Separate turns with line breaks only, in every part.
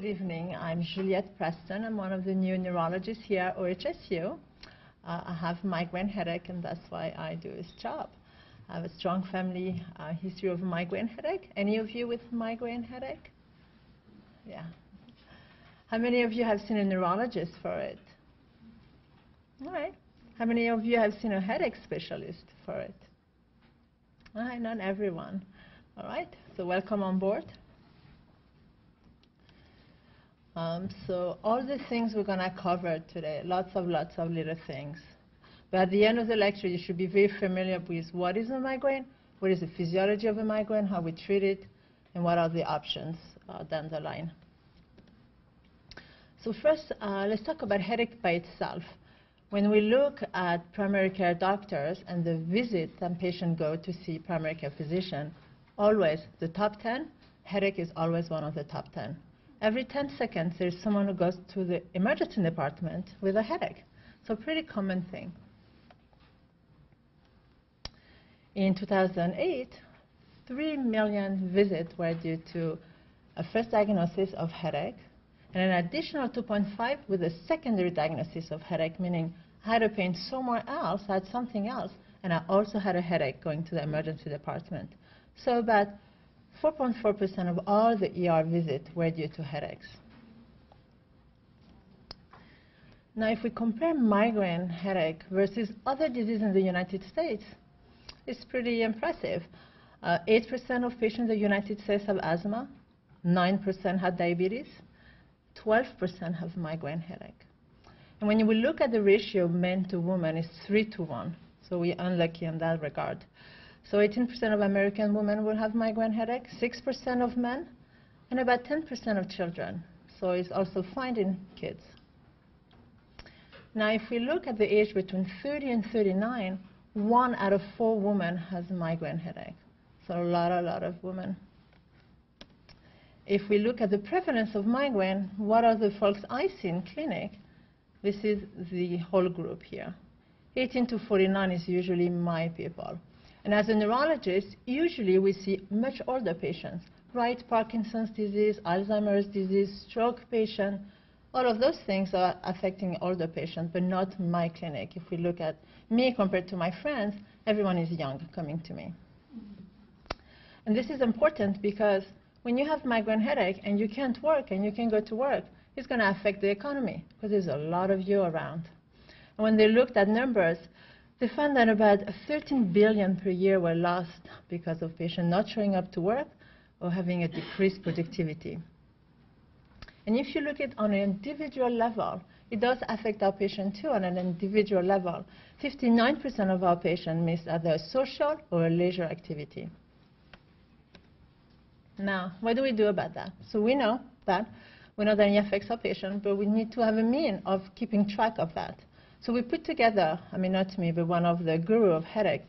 Good evening. I'm Juliette Preston. I'm one of the new neurologists here at OHSU. Uh, I have migraine headache, and that's why I do this job. I have a strong family uh, history of migraine headache. Any of you with migraine headache? Yeah. How many of you have seen a neurologist for it? All right. How many of you have seen a headache specialist for it? All right, not everyone. All right, so welcome on board. Um, so all the things we're going to cover today, lots of lots of little things. But at the end of the lecture, you should be very familiar with what is a migraine, what is the physiology of a migraine, how we treat it, and what are the options uh, down the line. So first, uh, let's talk about headache by itself. When we look at primary care doctors and the visit that patients go to see primary care physician, always the top 10, headache is always one of the top 10 every 10 seconds there's someone who goes to the emergency department with a headache. So pretty common thing. In 2008, 3 million visits were due to a first diagnosis of headache and an additional 2.5 with a secondary diagnosis of headache, meaning I had a pain somewhere else, I had something else, and I also had a headache going to the emergency department. So about 4.4% of all the ER visits were due to headaches. Now, if we compare migraine headache versus other diseases in the United States, it's pretty impressive. 8% uh, of patients in the United States have asthma, 9% have diabetes, 12% have migraine headache. And when you look at the ratio of men to women, it's 3 to 1. So we're unlucky in that regard. So 18% of American women will have migraine headache, 6% of men, and about 10% of children. So it's also found in kids. Now, if we look at the age between 30 and 39, one out of four women has migraine headache. So a lot, a lot of women. If we look at the prevalence of migraine, what are the folks I see in clinic? This is the whole group here. 18 to 49 is usually my people. And as a neurologist, usually we see much older patients, right? Parkinson's disease, Alzheimer's disease, stroke patient. All of those things are affecting older patients, but not my clinic. If we look at me compared to my friends, everyone is young coming to me. And this is important because when you have migraine headache and you can't work and you can't go to work, it's going to affect the economy because there's a lot of you around. And when they looked at numbers, they found that about 13 billion per year were lost because of patients not showing up to work or having a decreased productivity. And if you look at on an individual level, it does affect our patient too on an individual level. 59% of our patients miss either a social or a leisure activity. Now, what do we do about that? So we know that we know that it affects our patient, but we need to have a mean of keeping track of that. So we put together, I mean, not me, but one of the guru of headache,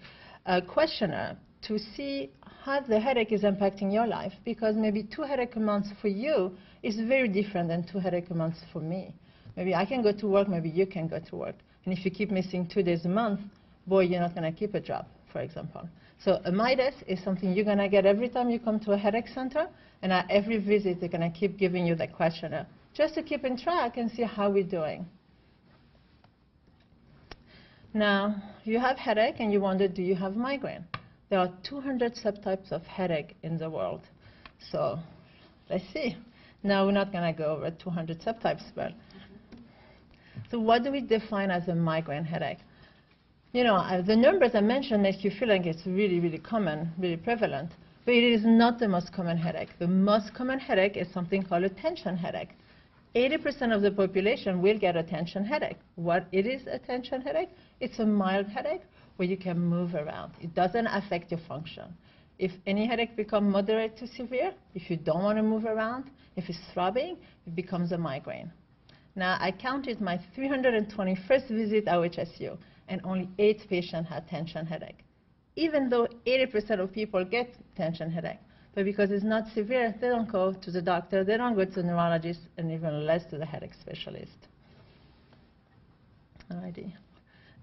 a questionnaire to see how the headache is impacting your life, because maybe two headache a month for you is very different than two headache a month for me. Maybe I can go to work, maybe you can go to work. And if you keep missing two days a month, boy, you're not going to keep a job, for example. So a MIDAS is something you're going to get every time you come to a headache center, and at every visit, they're going to keep giving you that questionnaire, just to keep in track and see how we're doing. Now, you have headache and you wonder, do you have migraine? There are 200 subtypes of headache in the world. So let's see. Now, we're not going to go over 200 subtypes, but so what do we define as a migraine headache? You know, uh, the numbers I mentioned make you feel like it's really, really common, really prevalent, but it is not the most common headache. The most common headache is something called a tension headache. 80% of the population will get a tension headache. What it is a tension headache? It's a mild headache where you can move around. It doesn't affect your function. If any headache becomes moderate to severe, if you don't want to move around, if it's throbbing, it becomes a migraine. Now, I counted my 321st visit at OHSU, and only eight patients had tension headache, even though 80% of people get tension headache. But because it's not severe, they don't go to the doctor, they don't go to the neurologist, and even less to the headache specialist. Alrighty.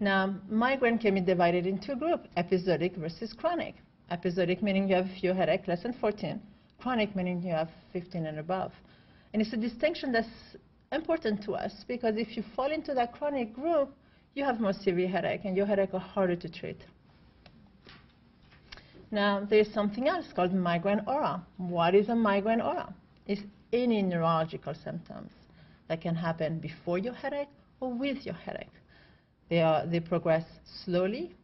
Now, migraine can be divided into two groups, episodic versus chronic. Episodic meaning you have a few headache, less than 14. Chronic meaning you have 15 and above. And it's a distinction that's important to us because if you fall into that chronic group, you have more severe headache and your headache are harder to treat. Now, there's something else called migraine aura. What is a migraine aura? It's any neurological symptoms that can happen before your headache or with your headache. They, are, they progress slowly.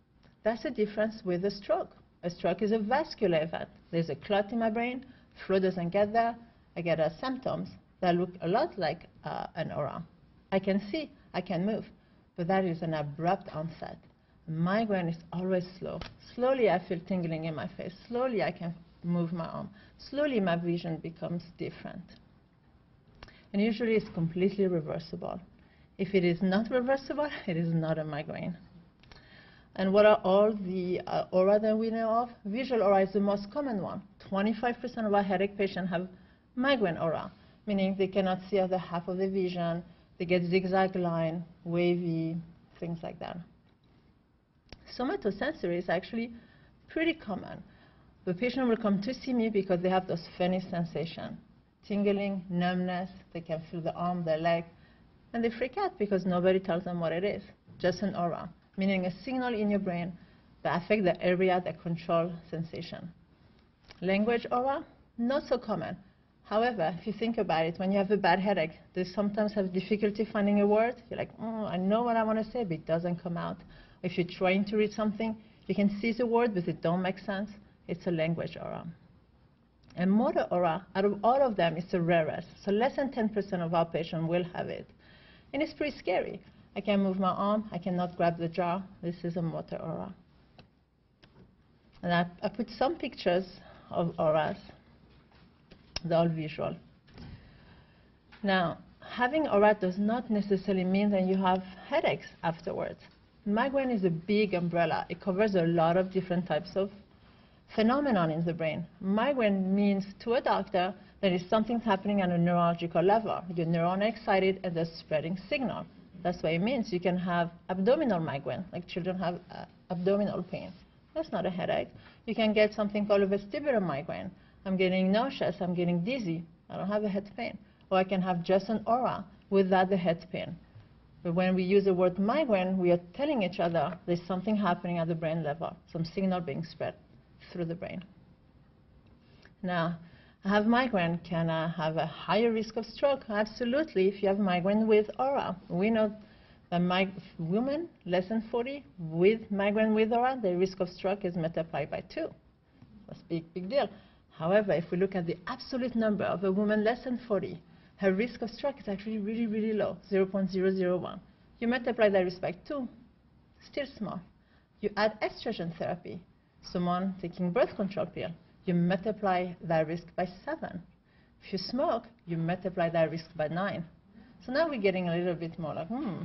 That's the difference with a stroke. A stroke is a vascular event. There's a clot in my brain, flow doesn't get there, I get a symptoms that look a lot like uh, an aura. I can see, I can move, but that is an abrupt onset. Migraine is always slow. Slowly I feel tingling in my face. Slowly I can move my arm. Slowly my vision becomes different. And usually it's completely reversible. If it is not reversible, it is not a migraine. And what are all the uh, aura that we know of? Visual aura is the most common one. 25% of our headache patients have migraine aura, meaning they cannot see other half of the vision, they get zigzag line, wavy, things like that. Somatosensory is actually pretty common. The patient will come to see me because they have those funny sensation, tingling, numbness, they can feel the arm, the leg, and they freak out because nobody tells them what it is, just an aura, meaning a signal in your brain that affects the area that control sensation. Language aura, not so common. However, if you think about it, when you have a bad headache, they sometimes have difficulty finding a word. You're like, oh, I know what I want to say, but it doesn't come out. If you're trying to read something, you can see the word, but it don't make sense. It's a language aura. And motor aura, out of all of them, is the rarest. So less than 10% of our patients will have it. And it's pretty scary. I can't move my arm. I cannot grab the jar. This is a motor aura. And I, I put some pictures of auras. They're all visual. Now, having aura does not necessarily mean that you have headaches afterwards. Migraine is a big umbrella. It covers a lot of different types of phenomenon in the brain. Migraine means to a doctor that is something's happening on a neurological level. Your neuron are excited and they're spreading signal. That's what it means. You can have abdominal migraine, like children have uh, abdominal pain. That's not a headache. You can get something called a vestibular migraine. I'm getting nauseous, I'm getting dizzy. I don't have a head pain. Or I can have just an aura without the head pain. But when we use the word migraine, we are telling each other there's something happening at the brain level, some signal being spread through the brain. Now, I have migraine. Can I have a higher risk of stroke? Absolutely, if you have migraine with aura. We know that women less than 40 with migraine with aura, the risk of stroke is multiplied by two. That's a big, big deal. However, if we look at the absolute number of a woman less than 40, her risk of stroke is actually really, really low, 0.001. You multiply that risk by two, still small. You add estrogen therapy, someone taking birth control pill, you multiply that risk by seven. If you smoke, you multiply that risk by nine. So now we're getting a little bit more like, hmm,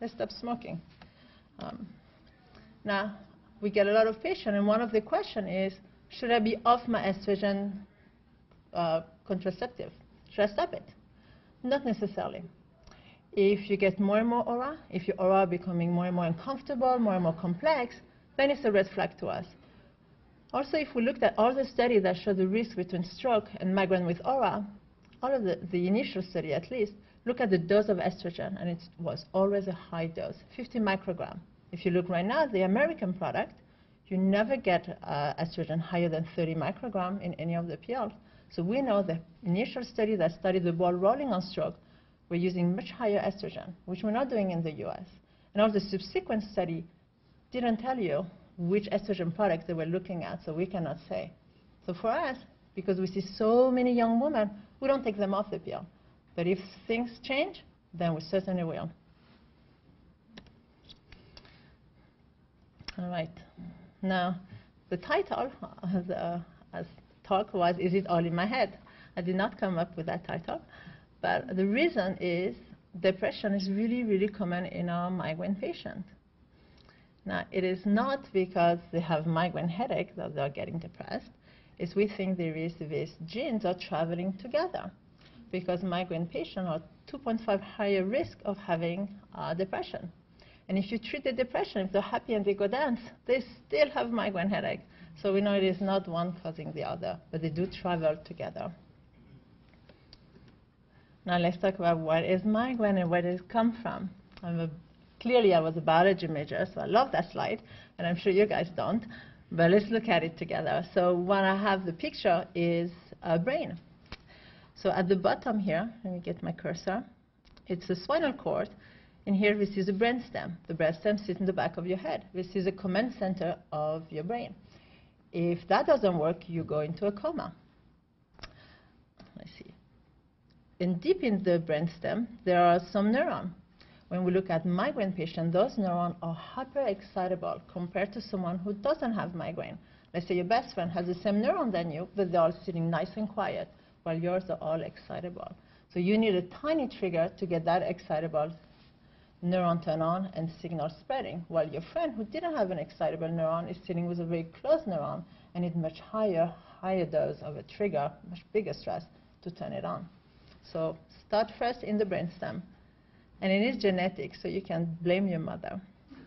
let's stop smoking. Um, now, we get a lot of patients, and one of the questions is, should I be off my estrogen uh, contraceptive? Should I stop it? Not necessarily. If you get more and more aura, if your aura is becoming more and more uncomfortable, more and more complex, then it's a red flag to us. Also, if we looked at all the studies that show the risk between stroke and migraine with aura, all of the, the initial study at least, look at the dose of estrogen, and it was always a high dose, 50 microgram. If you look right now at the American product, you never get uh, estrogen higher than 30 microgram in any of the pills. So we know the initial study that studied the ball rolling on stroke were using much higher estrogen, which we're not doing in the US. And all the subsequent study didn't tell you which estrogen products they were looking at, so we cannot say. So for us, because we see so many young women, we don't take them off the pill. But if things change, then we certainly will. All right. Now, the title of the as talk was, Is it all in my head? I did not come up with that title. But the reason is depression is really, really common in our migraine patients. Now, it is not because they have migraine headache that they're getting depressed. It's we think there is these genes are traveling together because migraine patients are 2.5 higher risk of having uh, depression. And if you treat the depression, if they're happy and they go dance, they still have migraine headache. So we know it is not one causing the other, but they do travel together. Now let's talk about what is migraine and where does it come from. A, clearly, I was a biology major, so I love that slide, and I'm sure you guys don't. But let's look at it together. So what I have the picture is a brain. So at the bottom here, let me get my cursor, it's a spinal cord, and here we see the brainstem. The brainstem sits in the back of your head. This is the command center of your brain. If that doesn't work, you go into a coma. Let's see. And deep in the brainstem, there are some neurons. When we look at migraine patients, those neurons are hyper-excitable compared to someone who doesn't have migraine. Let's say your best friend has the same neuron than you, but they're all sitting nice and quiet, while yours are all excitable. So you need a tiny trigger to get that excitable neuron turn on and signal spreading, while your friend who didn't have an excitable neuron is sitting with a very close neuron and need much higher, higher dose of a trigger, much bigger stress to turn it on. So start first in the brainstem. And it is genetic, so you can blame your mother.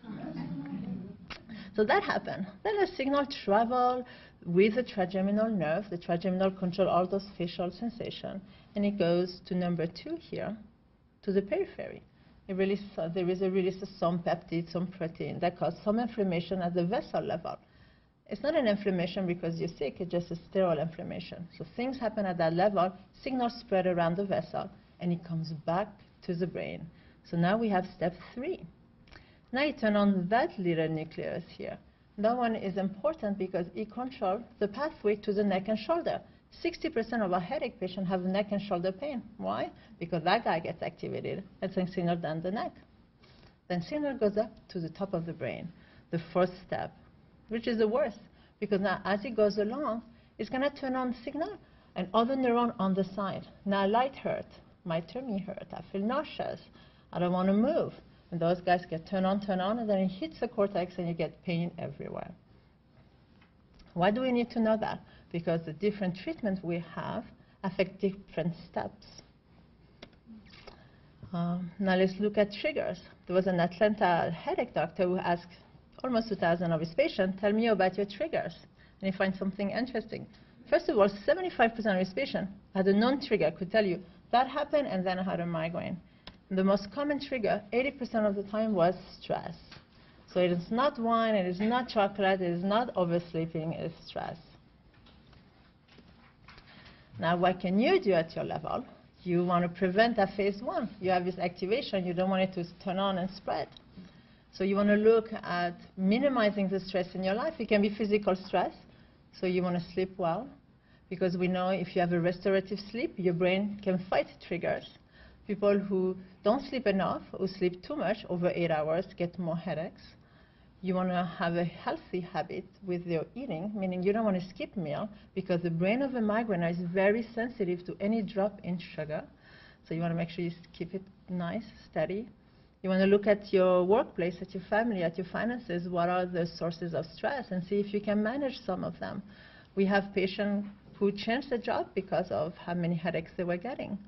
so that happened. Then the signal travel with the trigeminal nerve. The trigeminal control all those facial sensations, and it goes to number two here, to the periphery uh, there is a release of some peptide, some protein that cause some inflammation at the vessel level. It's not an inflammation because you're sick, it's just a sterile inflammation. So things happen at that level, signals spread around the vessel, and it comes back to the brain. So now we have step three. Now you turn on that little nucleus here. That one is important because it controls the pathway to the neck and shoulder. 60% of our headache patients have neck and shoulder pain. Why? Because that guy gets activated and then signal down the neck. Then signal goes up to the top of the brain, the first step, which is the worst. Because now as it goes along, it's going to turn on signal and other neuron on the side. Now light hurt, my tummy hurt, I feel nauseous, I don't want to move. And those guys get turned on, turn on, and then it hits the cortex and you get pain everywhere. Why do we need to know that? Because the different treatments we have affect different steps. Um, now let's look at triggers. There was an Atlanta headache doctor who asked almost 2,000 of his patients, tell me about your triggers. And he finds something interesting. First of all, 75% of his patients had a non-trigger, could tell you, that happened and then I had a migraine. And the most common trigger, 80% of the time, was stress. So it is not wine, it is not chocolate, it is not oversleeping, it is stress. Now, what can you do at your level? You want to prevent that phase one. You have this activation. You don't want it to turn on and spread. So you want to look at minimizing the stress in your life. It can be physical stress. So you want to sleep well. Because we know if you have a restorative sleep, your brain can fight triggers. People who don't sleep enough, who sleep too much, over eight hours, get more headaches you want to have a healthy habit with your eating, meaning you don't want to skip meal because the brain of a migraine is very sensitive to any drop in sugar. So you want to make sure you keep it nice, steady. You want to look at your workplace, at your family, at your finances, what are the sources of stress and see if you can manage some of them. We have patients who changed the job because of how many headaches they were getting.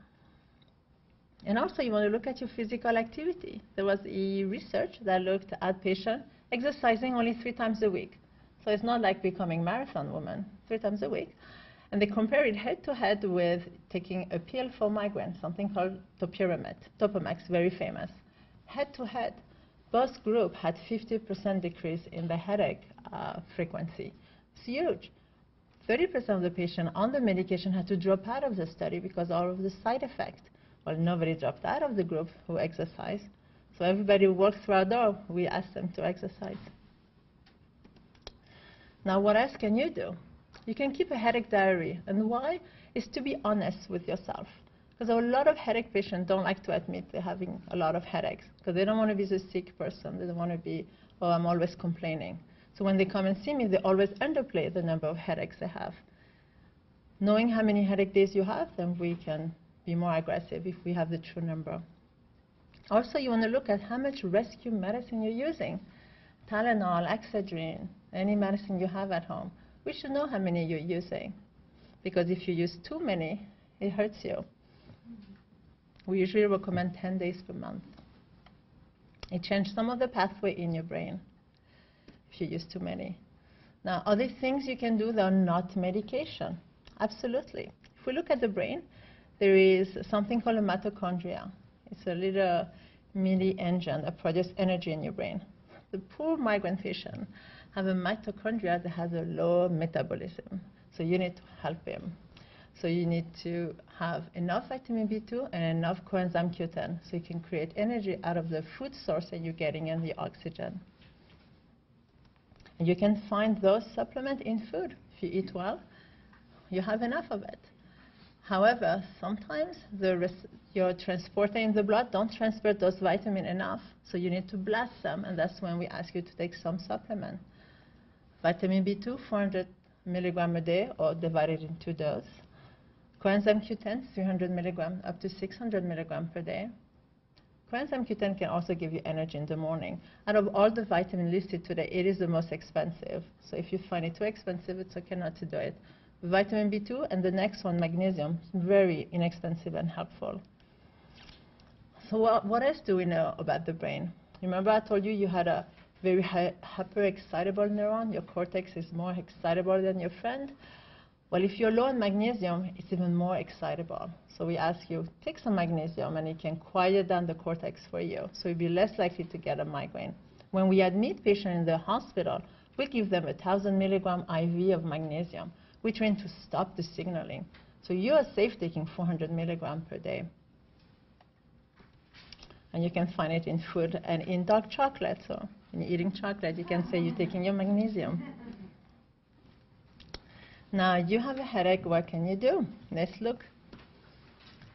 And also you want to look at your physical activity. There was a research that looked at patients exercising only three times a week. So it's not like becoming marathon woman, three times a week. And they compare it head to head with taking a pill for migraine, something called topiramate, Topamax, very famous. Head to head, both group had 50% decrease in the headache uh, frequency. It's huge. 30% of the patient on the medication had to drop out of the study because all of the side effects. Well, nobody dropped out of the group who exercised. So everybody who walks through our door, we ask them to exercise. Now, what else can you do? You can keep a headache diary. And why? Is to be honest with yourself. Because a lot of headache patients don't like to admit they're having a lot of headaches because they don't want to be the sick person. They don't want to be, oh, I'm always complaining. So when they come and see me, they always underplay the number of headaches they have. Knowing how many headache days you have, then we can be more aggressive if we have the true number. Also, you want to look at how much rescue medicine you're using. Tylenol, Excedrin, any medicine you have at home. We should know how many you're using. Because if you use too many, it hurts you. We usually recommend 10 days per month. It changes some of the pathway in your brain if you use too many. Now, other things you can do that are not medication. Absolutely. If we look at the brain, there is something called a mitochondria. It's a little mini engine that produces energy in your brain. The poor migraine patient have a mitochondria that has a low metabolism. So you need to help him. So you need to have enough vitamin B2 and enough coenzyme Q10 so you can create energy out of the food source that you're getting and the oxygen. And you can find those supplements in food. If you eat well, you have enough of it. However, sometimes the your transporter in the blood don't transport those vitamins enough, so you need to blast them, and that's when we ask you to take some supplement. Vitamin B2, 400 milligram a day, or divided in two doses. Coenzyme Q10, 300 milligram up to 600 milligram per day. Coenzyme Q10 can also give you energy in the morning. Out of all the vitamins listed today, it is the most expensive. So if you find it too expensive, it's okay not to do it. Vitamin B2 and the next one, magnesium, very inexpensive and helpful. So what, what else do we know about the brain? Remember I told you you had a very hyper-excitable neuron. Your cortex is more excitable than your friend. Well, if you're low in magnesium, it's even more excitable. So we ask you, take some magnesium and it can quiet down the cortex for you. So you'll be less likely to get a migraine. When we admit patients in the hospital, we give them a 1,000 milligram IV of magnesium. We train to stop the signaling. So you are safe taking 400 milligram per day. And you can find it in food and in dark chocolate. So when you're eating chocolate, you can say you're taking your magnesium. Now you have a headache, what can you do? Let's look.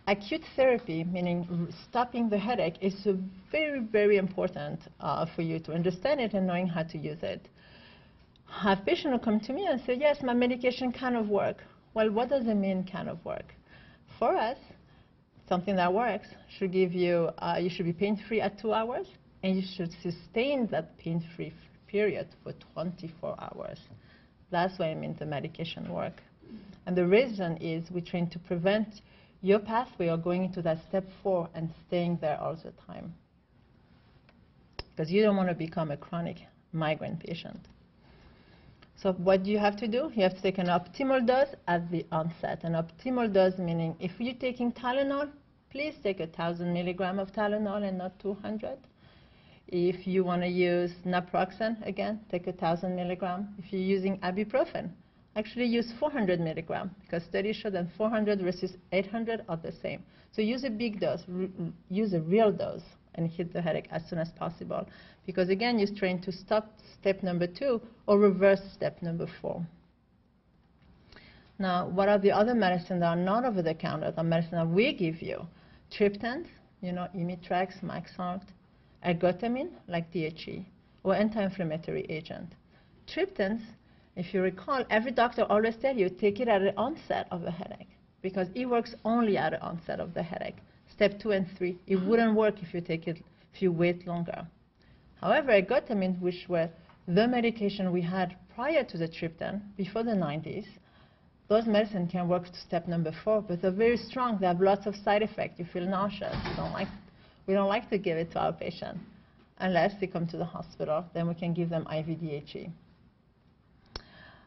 Acute therapy, meaning stopping the headache, is very, very important uh, for you to understand it and knowing how to use it. Have patients come to me and say, yes, my medication kind of work. Well, what does it mean kind of work? For us, something that works should give you, uh, you should be pain-free at two hours, and you should sustain that pain-free period for 24 hours. That's what I mean the medication work. And the reason is we train to prevent your pathway of going into that step four and staying there all the time. Because you don't want to become a chronic migraine patient. So what do you have to do? You have to take an optimal dose at the onset. An optimal dose meaning if you're taking Tylenol, please take a 1,000 milligram of Tylenol and not 200. If you want to use naproxen, again, take a 1,000 milligram. If you're using ibuprofen, actually use 400 milligram because studies show that 400 versus 800 are the same. So use a big dose, use a real dose and hit the headache as soon as possible. Because again, you're trained to stop step number two or reverse step number four. Now, what are the other medicines that are not over the counter, the medicine that we give you? Triptans, you know, Imitrex, Maxalt, ergotamine, like DHE, or anti-inflammatory agent. Triptans, if you recall, every doctor always tell you take it at the onset of the headache because it works only at the onset of the headache. Step two and three, it mm-hmm. wouldn't work if you take it if you wait longer. However, ergotamine, which were the medication we had prior to the triptan, before the 90s, those medicines can work to step number four, but they're very strong. They have lots of side effects. You feel nauseous. You don't like we don't like to give it to our patient unless they come to the hospital. Then we can give them IVDHE.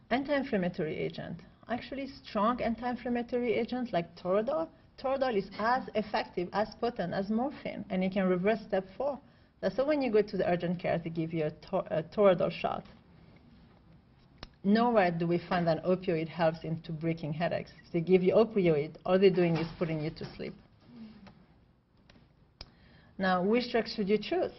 Anti-inflammatory agent. Actually, strong anti-inflammatory agents like Toradol. Toradol is as effective, as potent as morphine, and it can reverse step four. That's why when you go to the urgent care, they give you a, tor a Toradol shot. Nowhere do we find that opioid helps into breaking headaches. If they give you opioid, all they're doing is putting you to sleep. Now, which drug should you choose?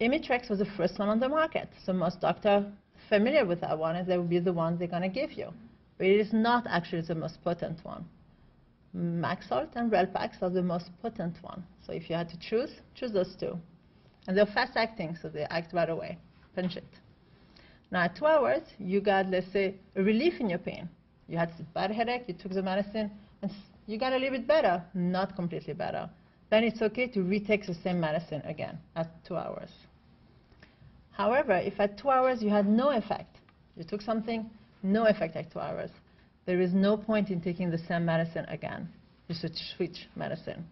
Imitrex was the first one on the market, so most doctors familiar with that one, and they will be the one they're going to give you. But it is not actually the most potent one. Maxalt and Relpax are the most potent one. So if you had to choose, choose those two. And they're fast acting, so they act right away. Punch it. Now, at two hours, you got, let's say, a relief in your pain. You had a bad headache, you took the medicine, and you got a little bit better, not completely better then it's okay to retake the same medicine again at two hours. However, if at two hours you had no effect, you took something, no effect at two hours, there is no point in taking the same medicine again. You should switch medicine.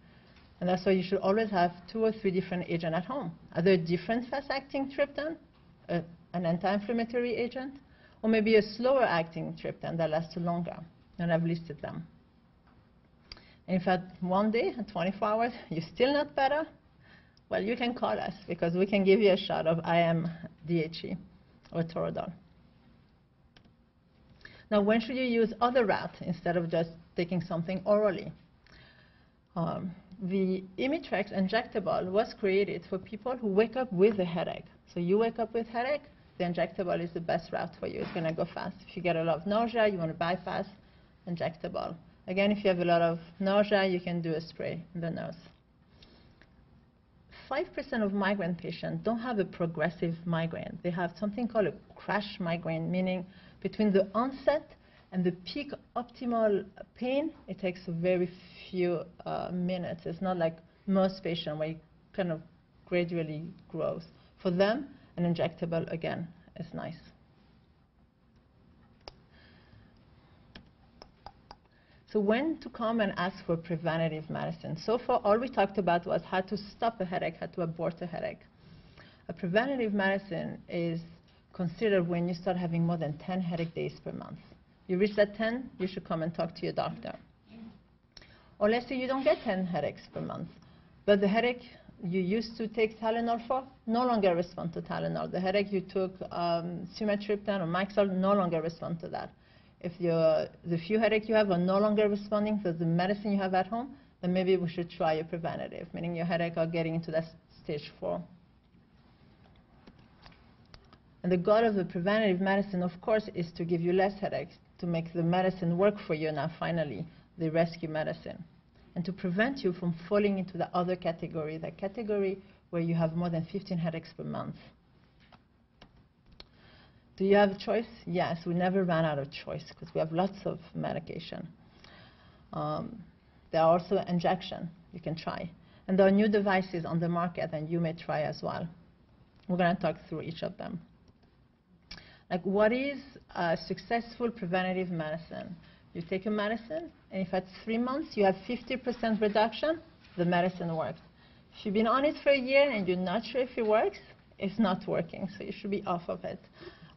And that's why you should always have two or three different agents at home. Either a different fast-acting triptan, uh, an anti-inflammatory agent, or maybe a slower-acting triptan that lasts longer. And I've listed them. If at one day, at 24 hours, you're still not better, well, you can call us because we can give you a shot of IM DHE or Toradol. Now, when should you use other route instead of just taking something orally? Um, the Imitrex injectable was created for people who wake up with a headache. So you wake up with headache, the injectable is the best route for you. It's going to go fast. If you get a lot of nausea, you want to bypass injectable. Again, if you have a lot of nausea, you can do a spray in the nose. 5% of migraine patients don't have a progressive migraine. They have something called a crash migraine, meaning between the onset and the peak optimal pain, it takes a very few uh, minutes. It's not like most patients where it kind of gradually grows. For them, an injectable, again, is nice. So when to come and ask for preventative medicine? So far, all we talked about was how to stop a headache, how to abort a headache. A preventative medicine is considered when you start having more than 10 headache days per month. You reach that 10, you should come and talk to your doctor. Or let's say you don't get 10 headaches per month, but the headache you used to take Tylenol for no longer respond to Tylenol. The headache you took um, sumatriptan or Maxalt no longer respond to that if the few headache you have are no longer responding to the medicine you have at home, then maybe we should try a preventative, meaning your headache are getting into that stage four. And the goal of the preventative medicine, of course, is to give you less headaches, to make the medicine work for you now, finally, the rescue medicine, and to prevent you from falling into the other category, that category where you have more than 15 headaches per month. Do you have a choice? Yes, we never ran out of choice because we have lots of medication. Um, there are also injection you can try. And there are new devices on the market and you may try as well. We're going to talk through each of them. Like what is a successful preventative medicine? You take a medicine and if at three months you have 50% reduction, the medicine works. If you've been on it for a year and you're not sure if it works, it's not working, so you should be off of it.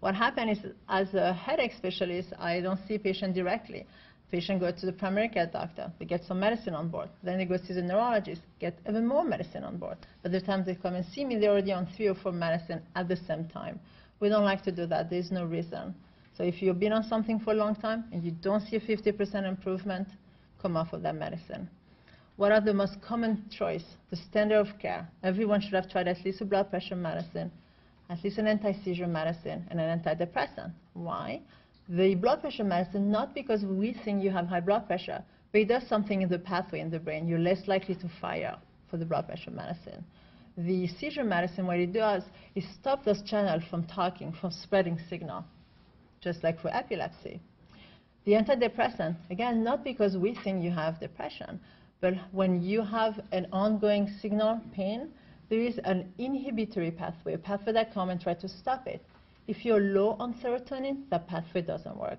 What happens is, as a headache specialist, I don't see patient directly. Patient go to the primary care doctor, they get some medicine on board. Then they go see the neurologist, get even more medicine on board. By the time they come and see me, they're already on three or four medicine at the same time. We don't like to do that. There's no reason. So if you've been on something for a long time and you don't see a 50% improvement, come off of that medicine. What are the most common choice? The standard of care. Everyone should have tried at least a blood pressure medicine at least an anti-seizure medicine and an antidepressant. Why? The blood pressure medicine, not because we think you have high blood pressure, but it does something in the pathway in the brain. You're less likely to fire for the blood pressure medicine. The seizure medicine, what it does is stop those channels from talking, from spreading signal, just like for epilepsy. The antidepressant, again, not because we think you have depression, but when you have an ongoing signal pain, there is an inhibitory pathway, a pathway that comes and tries to stop it. If you're low on serotonin, that pathway doesn't work.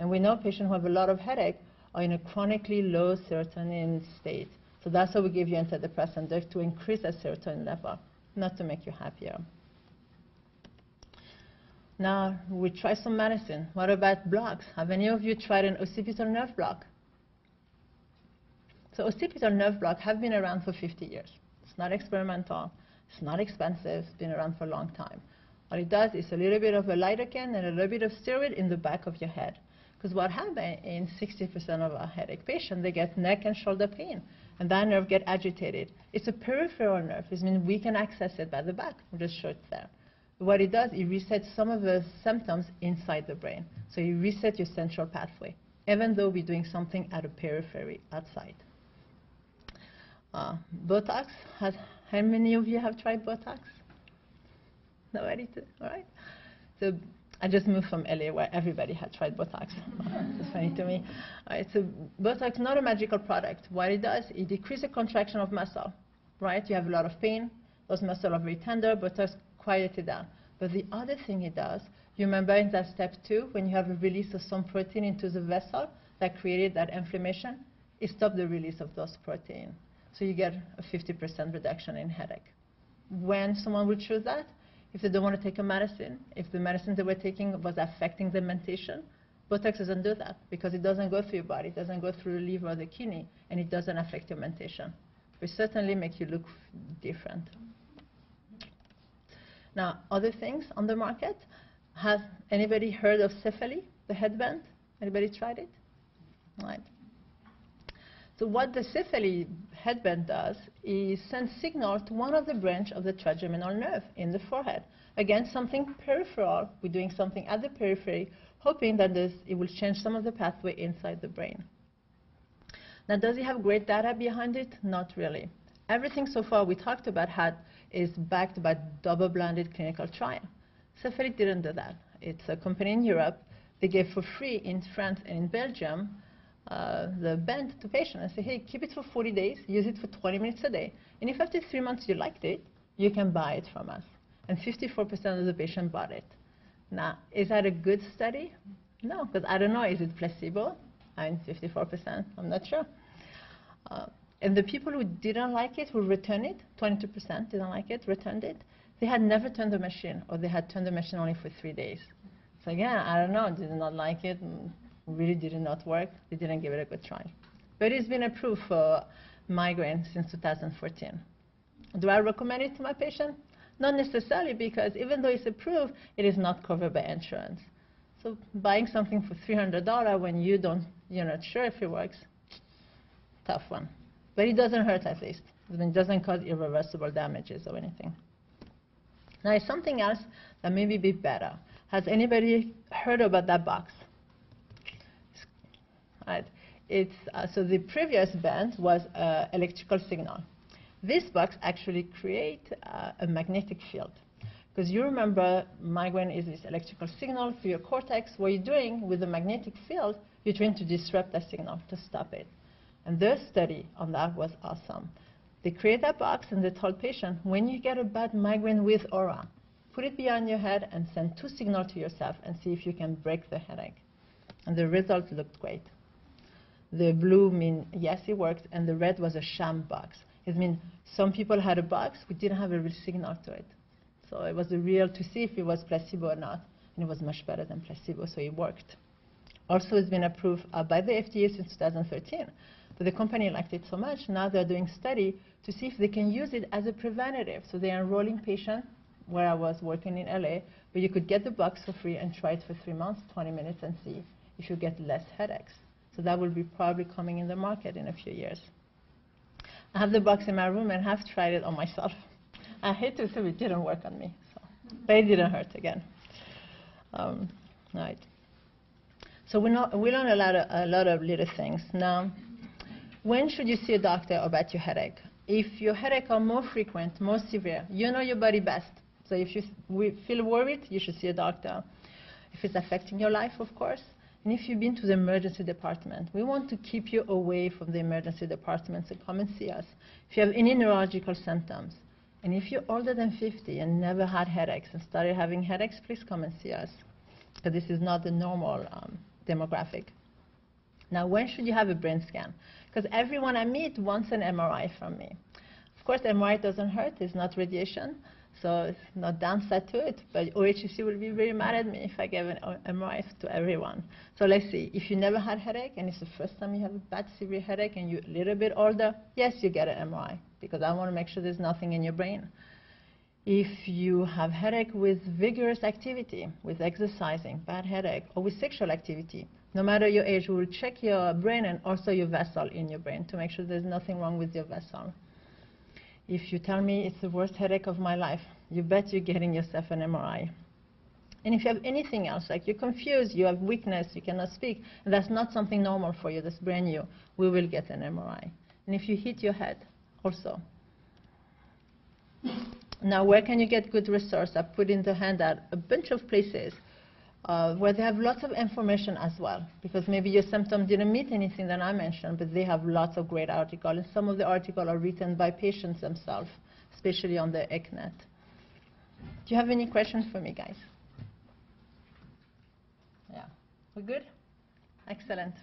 And we know patients who have a lot of headache are in a chronically low serotonin state. So that's why we give you antidepressants, to increase that serotonin level, not to make you happier. Now, we try some medicine. What about blocks? Have any of you tried an occipital nerve block? So occipital nerve block have been around for 50 years. It's not experimental. It's not expensive. It's been around for a long time. What it does is a little bit of a lidocaine and a little bit of steroid in the back of your head. Because what happens in 60% of our headache patients, they get neck and shoulder pain. And that nerve get agitated. It's a peripheral nerve. It means we can access it by the back. Just show it there. What it does, it resets some of the symptoms inside the brain. So you reset your central pathway, even though we're doing something at a periphery outside. Uh, Botox, has, how many of you have tried Botox? Nobody all right. So I just moved from LA where everybody had tried Botox. it's funny to me. All right, so Botox not a magical product. What it does, it decreases the contraction of muscle, right? You have a lot of pain. Those muscles are very tender. Botox quiet it down. But the other thing it does, you remember in that step two, when you have a release of some protein into the vessel that created that inflammation, it stops the release of those protein. So you get a 50% reduction in headache. When someone would choose that, if they don't want to take a medicine, if the medicine they were taking was affecting their mentation, Botox doesn't do that because it doesn't go through your body, it doesn't go through the liver or the kidney, and it doesn't affect your mentation. It certainly make you look different. Now, other things on the market. Has anybody heard of Cefaly, the headband? Anybody tried it? Right. So what the Cefaly headband does is send signal to one of the branch of the trigeminal nerve in the forehead. Again, something peripheral. We're doing something at the periphery, hoping that this, it will change some of the pathway inside the brain. Now, does it have great data behind it? Not really. Everything so far we talked about had is backed by double-blinded clinical trial. Cefaly didn't do that. It's a company in Europe. They gave for free in France and in Belgium uh, the band to patients and say, hey, keep it for 40 days, use it for 20 minutes a day. And if after three months you liked it, you can buy it from us. And 54% of the patient bought it. Now, is that a good study? No, because I don't know, is it placebo? I mean, 54%, I'm not sure. Uh, and the people who didn't like it, who returned it, 22% didn't like it, returned it, they had never turned the machine, or they had turned the machine only for three days. So again, I don't know, did not like it, really did not work, they didn't give it a good try. But it's been approved for migraine since 2014. Do I recommend it to my patient? Not necessarily, because even though it's approved, it is not covered by insurance. So buying something for $300 when you don't, you're not sure if it works, tough one. But it doesn't hurt at least. It doesn't cause irreversible damages or anything. Now, it's something else that maybe be better. Has anybody heard about that box? Right. It's, uh, so the previous band was uh, electrical signal. This box actually creates uh, a magnetic field. Because you remember migraine is this electrical signal through your cortex. What you're doing with the magnetic field, you're trying to disrupt that signal, to stop it. And their study on that was awesome. They create that box and they told patients, when you get a bad migraine with aura, put it behind your head and send two signals to yourself and see if you can break the headache. And the results looked great. The blue mean yes, it worked, and the red was a sham box. It means some people had a box, we didn't have a real signal to it. So it was a real to see if it was placebo or not, and it was much better than placebo, so it worked. Also, it's been approved uh, by the FDA since 2013. But the company liked it so much, now they're doing study to see if they can use it as a preventative. So they're enrolling patients where I was working in LA, where you could get the box for free and try it for three months, 20 minutes, and see if you get less headaches. So that will be probably coming in the market in a few years. I have the box in my room and have tried it on myself. I hate to say it didn't work on me, so. but it didn't hurt again. Um, right. So we, know, we learn a lot, of, a lot of little things. Now, when should you see a doctor about your headache? If your headache are more frequent, more severe, you know your body best. So if you feel worried, you should see a doctor. If it's affecting your life, of course, and if you've been to the emergency department, we want to keep you away from the emergency department, so come and see us. If you have any neurological symptoms, and if you're older than 50 and never had headaches and started having headaches, please come and see us, because this is not the normal um, demographic. Now, when should you have a brain scan? Because everyone I meet wants an MRI from me. Of course, MRI doesn't hurt, it's not radiation, so it's no downside to it, but OHSU will be very mad at me if I give an uh, MRI to everyone. So let's see, if you never had headache and it's the first time you have a bad severe headache and you're a little bit older, yes, you get an MRI because I want to make sure there's nothing in your brain. If you have headache with vigorous activity, with exercising, bad headache, or with sexual activity, no matter your age, we will check your brain and also your vessel in your brain to make sure there's nothing wrong with your vessel. If you tell me it's the worst headache of my life, you bet you're getting yourself an MRI. And if you have anything else, like you're confused, you have weakness, you cannot speak, that's not something normal for you, that's brand new, we will get an MRI. And if you hit your head, also. Now, where can you get good resource? I put in the handout a bunch of places uh, where they have lots of information as well, because maybe your symptom didn't meet anything that I mentioned, but they have lots of great articles, and some of the articles are written by patients themselves, especially on the ECNET. Do you have any questions for me, guys? Yeah. We're good? Excellent.